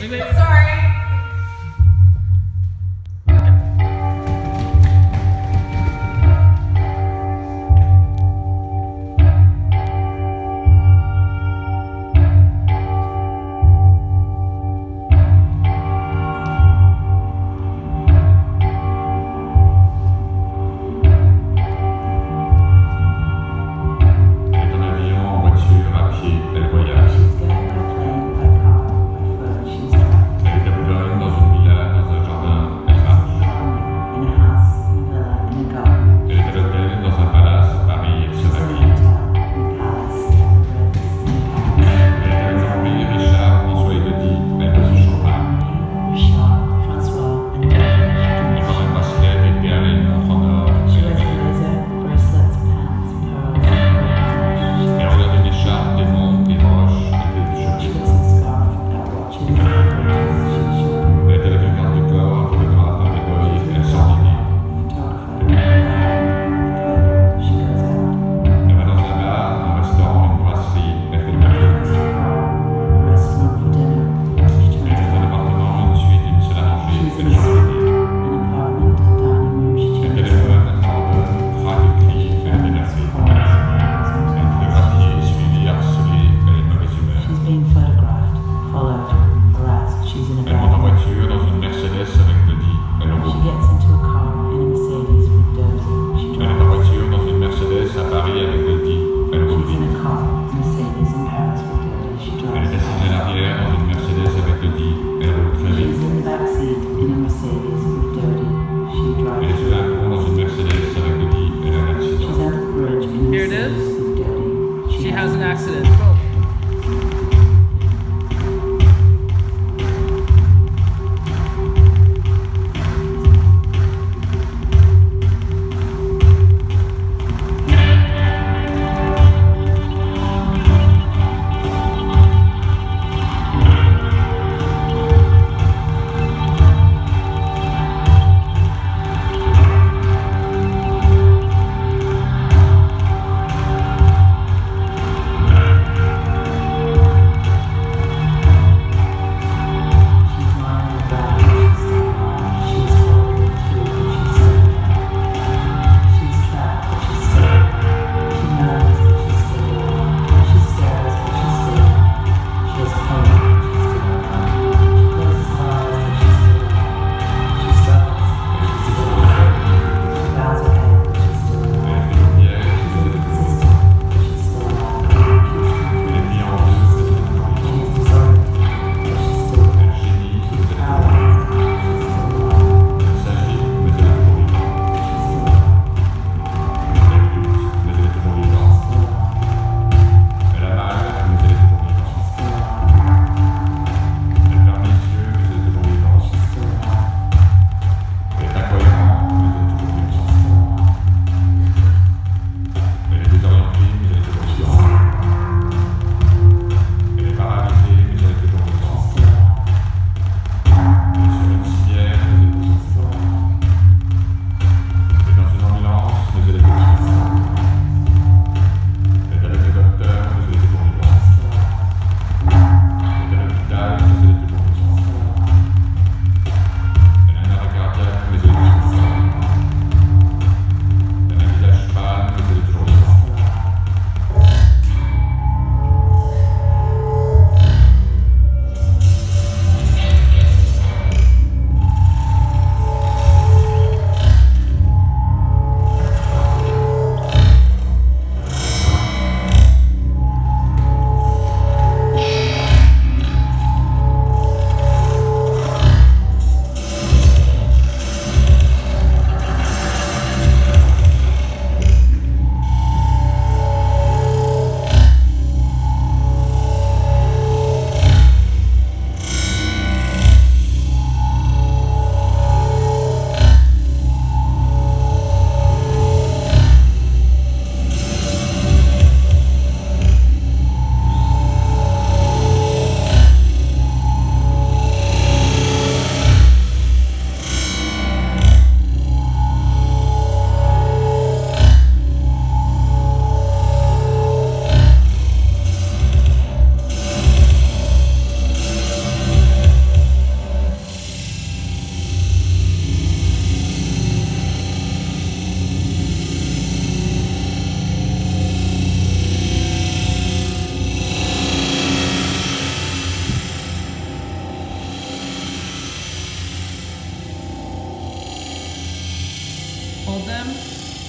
Wait, wait.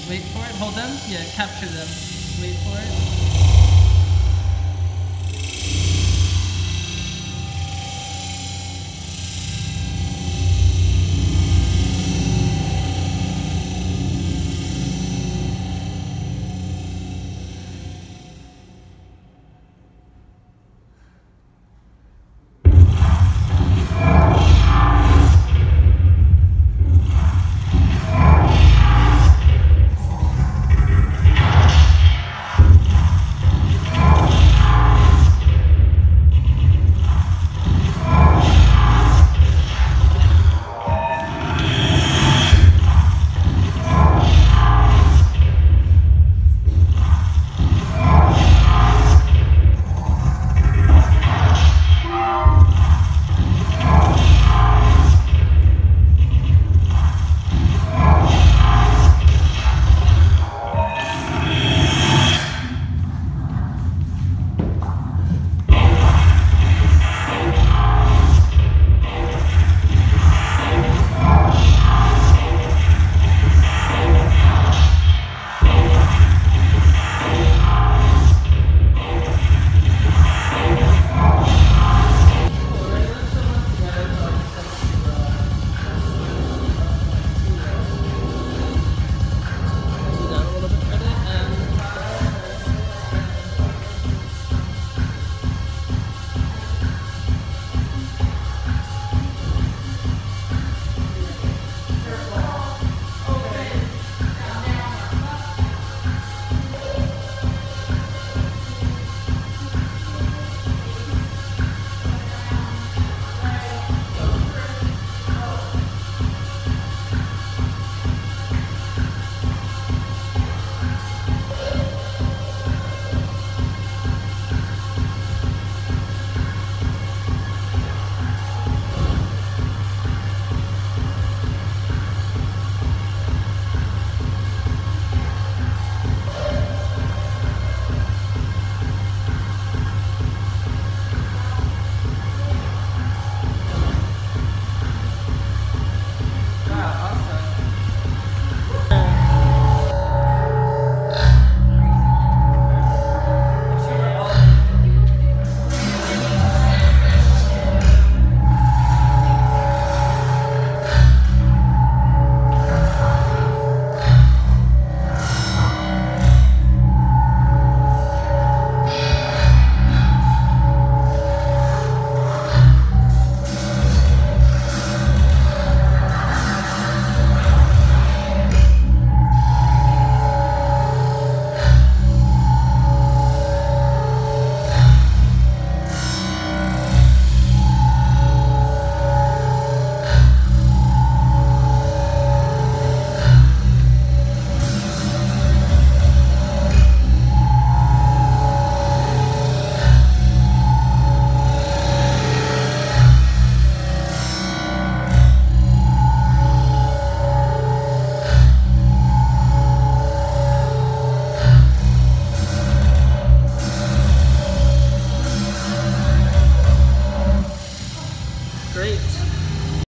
Wait for it. Hold them. Yeah, capture them. Wait for it.